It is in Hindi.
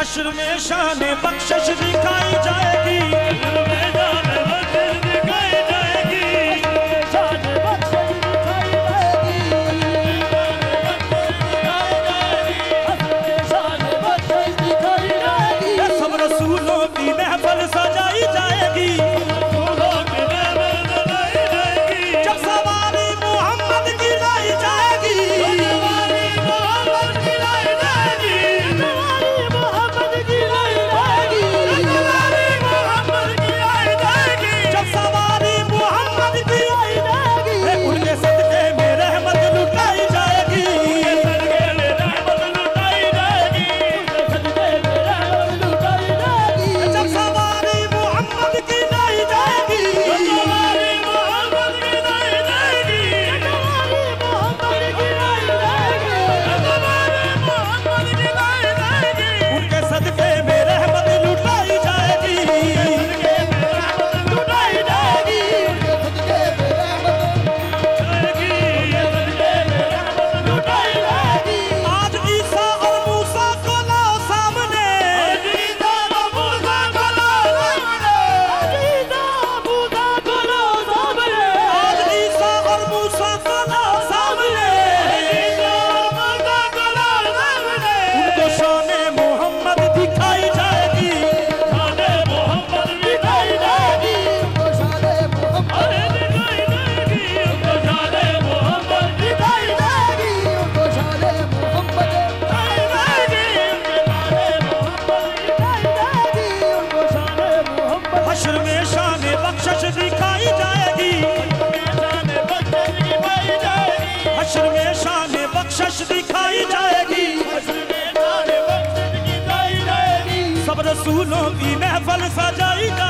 हश्र में शान बख्शिश दिखाई जाएगी। रसूलों की महफल सजाई जा